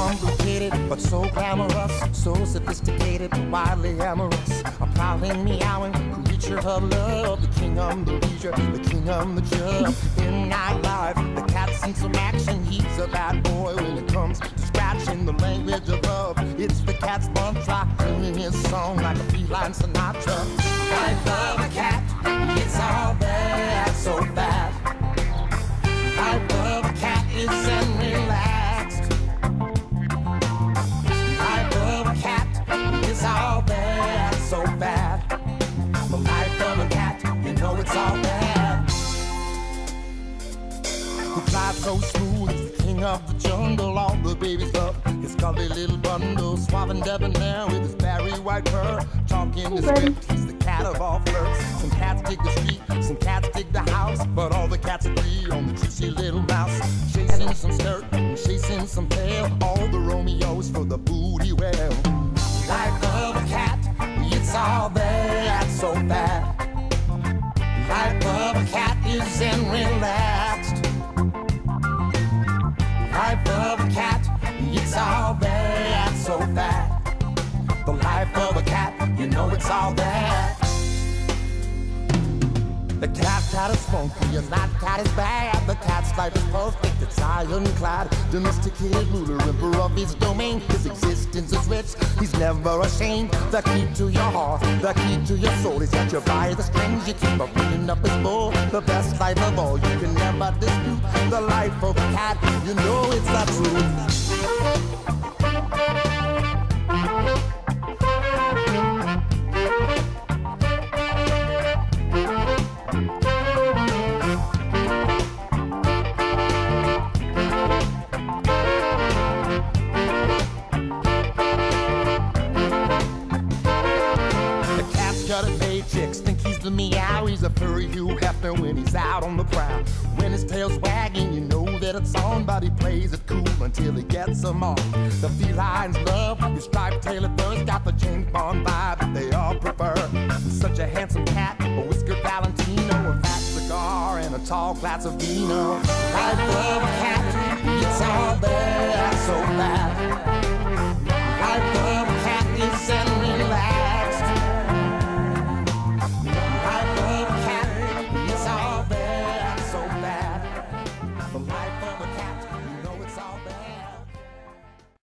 complicated, but so glamorous, so sophisticated, wildly amorous. A prowling, meowing creature of love, the king of the leisure, the king of the job. In nightlife, the cat's seen some action. He's a bad boy when it comes to scratching the language of love. It's the cat's mantra, singing his song like a feline Sinatra. I love a cat, it's all so smooth, he's the king of the jungle. All the babies love his cuddly little bundle. Suave and debonair with his Barry White fur. Talking the script, he's the cat of all flirts. Some cats dig the street, some cats dig the house. But all the cats agree on the juicy little mouse. Chasing some skirt, chasing some tail. All the Romeos for the booty it's all bad. The cat cat is funky and that cat is bad. The cat's life is perfect, it's ironclad. Domesticated ruler, emperor of his domain. His existence is rich, he's never ashamed. The key to your heart, the key to your soul is that you by the strings. You keep on picking up his bull. The best life of all, you can never dispute. The life of a cat, you know it's the truth. He's a furry Hugh Hefner when he's out on the prowl. When his tail's wagging, you know that it's on, but he plays it cool until he gets them off. The felines love his striped tailored fur's got the James Bond vibe that they all prefer. Such a handsome cat, a whiskered Valentino, a fat cigar, and a tall glass of vino. Life of a cat,